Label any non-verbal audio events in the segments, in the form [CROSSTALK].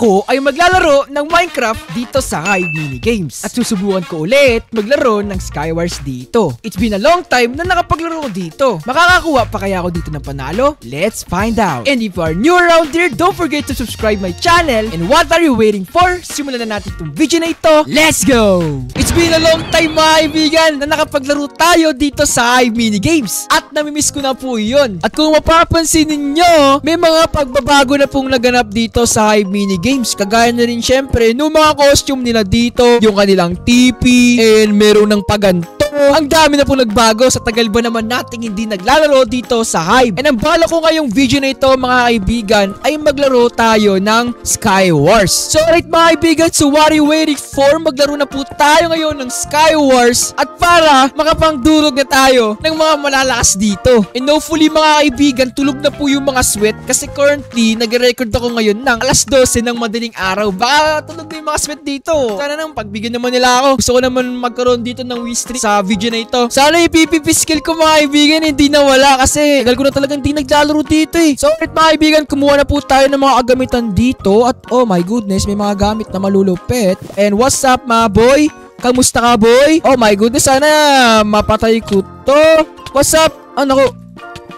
Ako ay maglalaro ng Minecraft dito sa Hive Mini Games. At susubukan ko ulit maglaro ng Skywars dito. It's been a long time na nakapaglaro ko dito. Makakakuha pa kaya ako dito ng panalo? Let's find out. And if you are new around here, don't forget to subscribe my channel. And what are you waiting for? Simulan na natin itong video na ito. Let's go! It's been a long time mga kaibigan na nakapaglaro tayo dito sa Hive Mini Games. At namimiss ko na po yun. At kung mapapansin ninyo, may mga pagbabago na pong naganap dito sa Hive Mini Games. Kagaya na rin syempre, nung mga costume nila dito, yung kanilang TP, and meron ng paganto. Ang dami na pong nagbago sa tagal ba naman nating hindi naglalaro dito sa Hive. And ang bala ko ngayong video na ito mga kaibigan ay maglaro tayo ng Sky Wars. So alright mga kaibigan, so what are you waiting for? Maglaro na po tayo ngayon ng Sky Wars at para makapangdurog na tayo ng mga malalakas dito. And hopefully mga kaibigan, tulog na po yung mga sweat kasi currently nag-record ako ngayon ng alas 12 ng madaling araw. Baka tulog na yung mga sweat dito. Sana nang pagbigyan naman nila ako. Gusto ko naman magkaroon dito ng win sa video na ito. Sana yung PPP skill ko mga kaibigan hindi nawala kasi tagal ko na talagang hindi naglalaro dito eh. So alright mga kaibigan, kumuha na po tayo ng mga agamitan dito at oh my goodness, may mga gamit na malulupit. And what's up mga boy? Kamusta ka boy? Oh my goodness, sana mapatay ko to. What's up? Ano ko?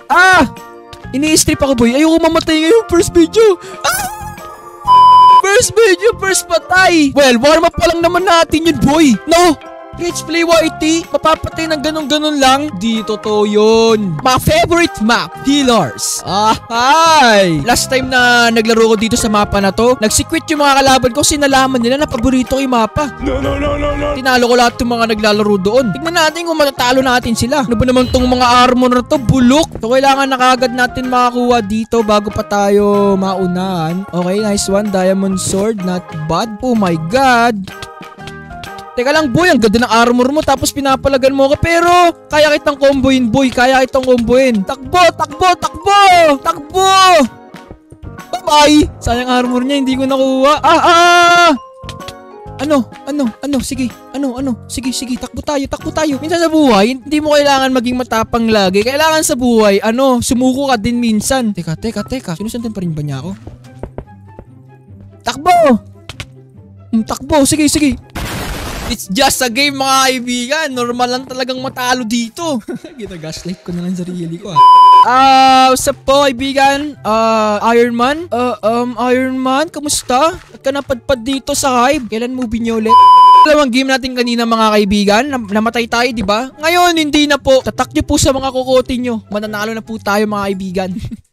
Ah! Ini-strip ako boy. Ayoko mamatay ngayong first video. Ah! First video, first patay. Well, warm up pa lang naman natin yun boy. No! Let's play YT. Mapapatay ng ganun-ganun lang. Di totoo yun. My favorite map, Healers. Ah, hi! Last time na naglaro ko dito sa mapa na to, nagsikwit yung mga kalaban ko, sinalaman nila na paborito ko yung mapa. No, no, no, no, no. Tinalo ko lahat ng mga naglalaro doon. Tignan natin kung matatalo natin sila. Ano ba naman tong mga armor na to? Bulok. So kailangan na kagad natin makakuha dito bago pa tayo maunahan. Okay, nice one. Diamond sword, not bad. Oh my god. Teka lang boy, ang ganda ng armor mo tapos pinapalagan mo ako pero kaya kitang comboin boy, kaya kitang comboin. Takbo, takbo, takbo! Takbo! Bye-bye! Sayang armor niya, hindi ko nakuha. Ah, ah! Ano? Ano? Ano? Sige. Ano? Ano? Sige, sige. Takbo tayo. Takbo tayo. Minsan sa buhay, hindi mo kailangan maging matapang lagi. Kailangan sa buhay, ano, sumuko ka din minsan. Teka, teka, teka. Sinusundan pa rin ba niya ako? Takbo! Mm, takbo. Sige, sige. It's just a game mga kaibigan. Normal lang talagang matalo dito. [LAUGHS] Ginagaslight ko na lang sarili ko ah. Ah, what's up po kaibigan? Ah, Iron Man? Ah, um, Iron Man, kamusta? At ka napadpad dito sa Hive? Kailan movie niyo ulit? Alam ang game natin kanina mga kaibigan, nam- namatay tayo, di ba? Ngayon, hindi na po. Tatak nyo po sa mga kukote nyo. Mananalo na po tayo mga kaibigan. [LAUGHS]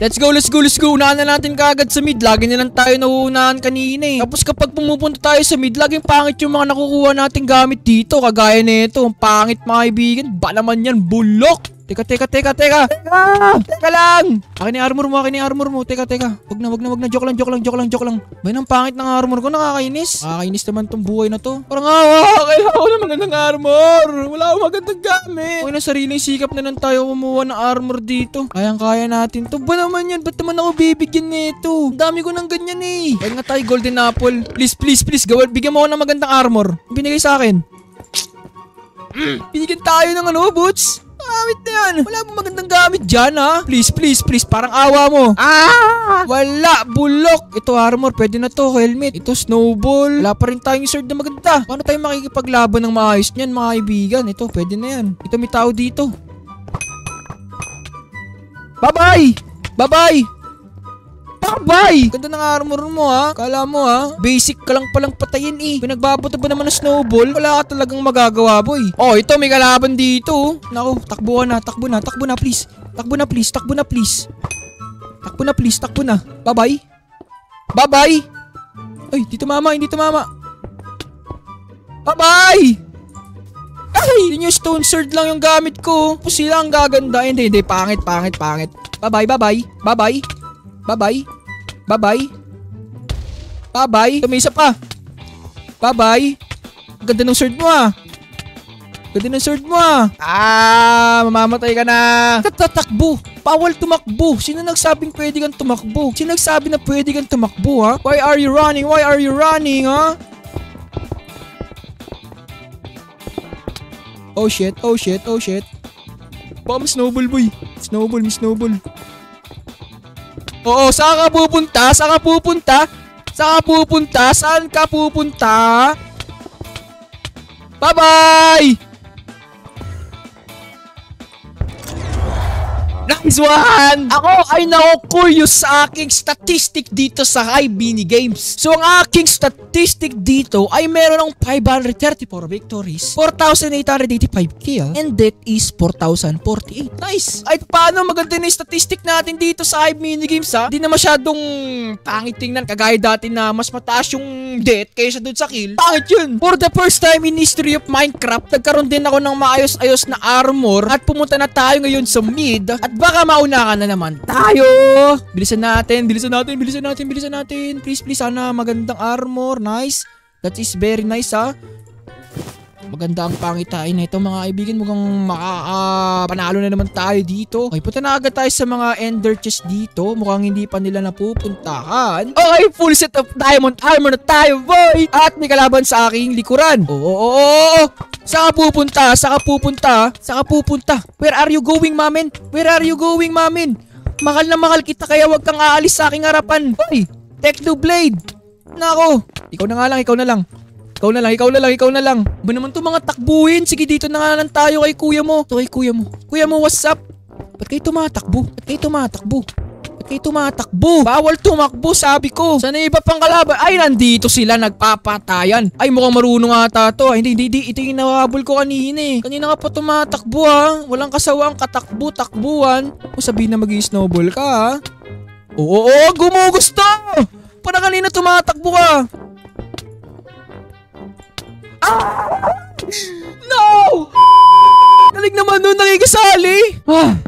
Let's go, let's go, let's go. Unahan na natin kaagad sa mid. Lagi na lang tayo nauunahan kanina eh. Tapos kapag pumupunta tayo sa mid, laging pangit yung mga nakukuha nating gamit dito. Kagaya nito, ang pangit mga kaibigan. Ba naman yan, bulok. Teka, teka, teka, teka. Teka! Teka lang! Akin yung armor mo, akin yung armor mo. Teka, teka. Wag na, wag na, wag na. Joke lang, joke lang, joke lang, joke lang. Bay, ang pangit ng armor ko. Nakakainis. Nakakainis naman tong buhay na to. Parang awa, kailangan ko ng magandang armor. Wala akong magandang gamit. Okay na, sariling sikap na lang tayo kumuha ng armor dito. Kayang-kaya natin to. Ba naman yan? Ba't naman ako bibigyan nito? Ang dami ko ng ganyan eh. Kaya nga tayo, golden apple. Please, please, please. Gawin, bigyan mo ako ng magandang armor. Binigay sa akin. Binigyan tayo ng ano, boots? Gamit na yan. Wala bang magandang gamit dyan, ha? Please, please, please. Parang awa mo. Ah! Wala. Bulok. Ito armor. Pwede na to. Helmet. Ito snowball. Wala pa rin tayong sword na maganda. Paano tayo makikipaglaban ng maayos niyan, mga kaibigan? Ito, pwede na yan. Ito, may tao dito. Bye-bye! Bye-bye! Bye-bye! Ganda ng armor mo ha. Kala mo ha. Basic ka lang palang patayin eh. Pinagbabato ba naman ng snowball? Wala ka talagang magagawa boy. Oh, ito may kalaban dito. Naku, takbo ka na, takbo na, takbo na please. Takbo na please, takbo na please. Takbo na please, takbo na. Bye-bye. Bye-bye. Ay, dito mama, hindi mama. Bye-bye! Ay, yun yung stone sword lang yung gamit ko. Tapos sila ang gaganda. Hindi, hindi. Pangit, pangit, pangit. Bye-bye, bye-bye. Bye-bye. Bye-bye. Bye-bye. Bye-bye. May pa. Bye-bye. Ganda ng sword mo ah. Ganda ng sword mo ah. Ah, mamamatay ka na. Tatatakbo. Bawal tumakbo. Sino nagsabing pwede kang tumakbo? Sino nagsabi na pwede kang tumakbo ha? Why are you running? Why are you running ha? Oh shit, oh shit, oh shit. Baka snowball boy. Snowball, snowball. Oo, saan ka pupunta? Saan ka pupunta? Saan ka pupunta? Saan ka pupunta? Bye-bye! Nice one! Ako ay nako-curious sa aking statistic dito sa High Bini Games. So ang aking statistic dito ay meron ng 534 victories, 4,885 kills, and death is 4,048. Nice! Ay paano maganda na yung statistic natin dito sa High Bini Games ha? Hindi na masyadong pangit tingnan kagaya dati na mas mataas yung death kaysa dun sa kill. Pangit yun! For the first time in history of Minecraft, nagkaroon din ako ng maayos-ayos na armor at pumunta na tayo ngayon sa mid at baka mauna ka na naman tayo. Bilisan natin, bilisan natin, bilisan natin, bilisan natin. Please, please, sana magandang armor. Nice. That is very nice, ha. Maganda ang pangitain na ito mga kaibigan. Mukhang makakapanalo na naman tayo dito. Okay, punta na agad tayo sa mga ender chest dito. Mukhang hindi pa nila napupuntahan. Okay, full set of diamond armor na tayo, boy! At may kalaban sa aking likuran. Oo, oo, oo, oo. Saan ka pupunta? Saan ka pupunta? Saan ka pupunta? Where are you going, mamen? Where are you going, mamen? Mahal na mahal kita kaya wag kang aalis sa aking harapan. Hoy, Techno Blade. Nako, ikaw na nga lang, ikaw na lang. Ikaw na lang, ikaw na lang, ikaw na lang. Ba naman to mga takbuhin? Sige, dito na nga lang tayo kay kuya mo. Ito kay kuya mo. Kuya mo, what's up? Ba't kayo tumatakbo? Ba't kayo tumatakbo? Ba't kayo tumatakbo? Bawal tumakbo, sabi ko. Sana iba pang kalaban. Ay, nandito sila nagpapatayan. Ay, mukhang marunong ata to. Ay, hindi, hindi, hindi. Ito yung nahabol ko kanina eh. Kanina ka pa tumatakbo ha. Walang kasawang katakbo, takbuhan. O sabihin na mag snowball ka ha. Oo, oo, gumugusto! Para kanina tumatakbo ka. Ah! No! Dalig naman nun, nakikisali! Ah!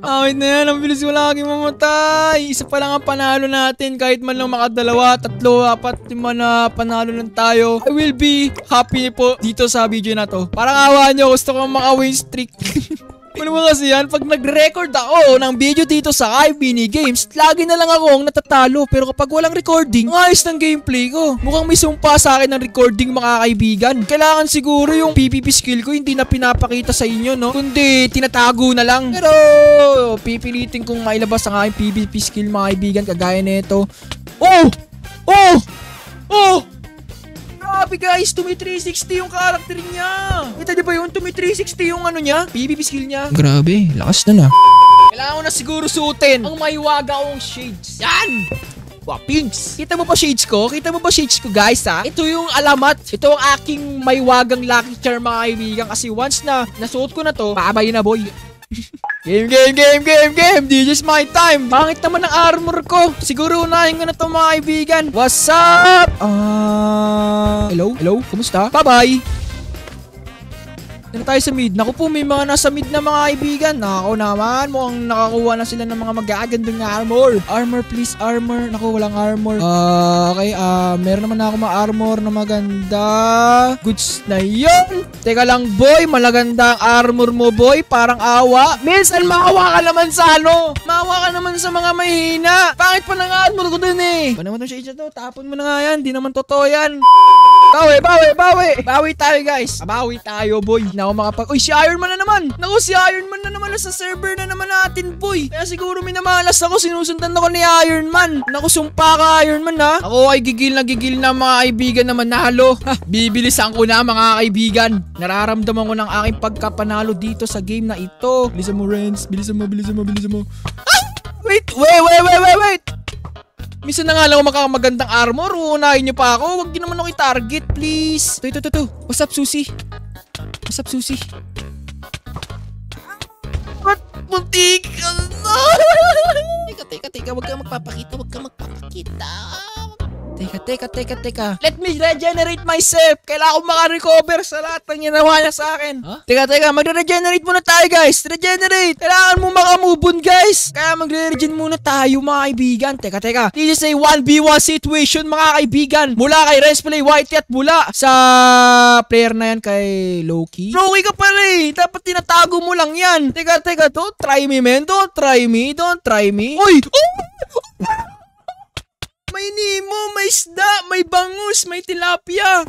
Awit na yan, ang bilis ko lagi mamatay. Isa pa lang ang panalo natin kahit man lang makadalawa, tatlo, apat, lima na panalo lang tayo. I will be happy po dito sa video na to. Parang awa nyo, gusto ko maka-win streak. [LAUGHS] Ano mo kasi yan, pag nag-record ako ng video dito sa iBini Games, lagi na lang akong natatalo. Pero kapag walang recording, ayos ng gameplay ko. Mukhang may sumpa sa akin ng recording mga kaibigan. Kailangan siguro yung PvP skill ko hindi na pinapakita sa inyo, no? Kundi tinatago na lang. Pero pipilitin kong mailabas ang aking PvP skill mga kaibigan kagaya nito. Oh! Oh! Oh! Grabe guys, tumi 360 yung karakter niya. Ito di ba yun? Tumi 360 yung ano niya? PvP skill niya. Grabe, lakas na na. Kailangan ko na siguro suotin ang maiwaga kong shades. Yan! Wapings! Kita mo ba shades ko? Kita mo ba shades ko guys ha? Ito yung alamat. Ito ang aking maiwagang lucky charm mga kaibigan. Kasi once na nasuot ko na to, babay na boy. [LAUGHS] Game, game, game, game, game! This is my time! Pangit naman ang armor ko! Siguro unahin ko na to mga kaibigan. What's up? Ah... hello? Hello? Kumusta? Bye-bye! Dito tayo sa mid. Naku po, may mga nasa mid na mga kaibigan. Nako naman, mukhang nakakuha na sila ng mga magagandang armor. Armor please, armor. Naku, walang armor. Ah, okay. Ah, meron naman na ako mga armor na maganda. Goods na yun. Teka lang, boy. Malaganda ang armor mo, boy. Parang awa. Minsan, maawa ka naman sa ano. Maawa ka naman sa mga mahina. Pangit pa ng armor ko dun eh. Ba naman itong shade to? Tapon mo na nga yan. Di naman totoo yan. Bawi, bawi, bawi. Bawi tayo, guys. Bawi tayo, boy. Na ako makapag... Uy, si Iron Man na naman. Naku, si Iron Man na naman nasa server na naman natin, boy. Kaya siguro minamalas ako. Sinusundan ako ni Iron Man. Naku, sumpa ka, Iron Man, ha? Ako ay gigil na gigil na mga kaibigan naman nalo. Ha, bibilisan ko na, mga kaibigan. Nararamdaman ko ng aking pagkapanalo dito sa game na ito. Bilisan mo, Renz. Bilisan mo, bilisan mo, bilisan mo. Ah! Wait, wait, wait, wait, wait, wait. Minsan na nga lang ako makakamagandang armor. Uunahin niyo pa ako. Huwag niyo naman ako i-target, please. Ito, ito, ito, ito. What's up, Susie? What's up, Susie? Ba't muntik na? [LAUGHS] teka, teka, teka. Huwag kang magpapakita. Huwag kang magpapakita. Teka, teka, teka, teka. Let me regenerate myself. Kailangan ko makarecover sa lahat ng ginawa niya sa akin. Huh? Teka, teka. Magre-regenerate muna tayo, guys. Regenerate. Kailangan mo makamove on, guys. Kaya magre-regen muna tayo, mga kaibigan. Teka, teka. This is a 1v1 situation, mga kaibigan. Mula kay Renz Play Whitey at mula sa player na yan kay Loki. Loki ka pala eh. Dapat tinatago mo lang yan. Teka, teka. Don't try me, man. Don't try me. Don't try me. Uy! Oh! May nemo, may isda, may bangus, may tilapia.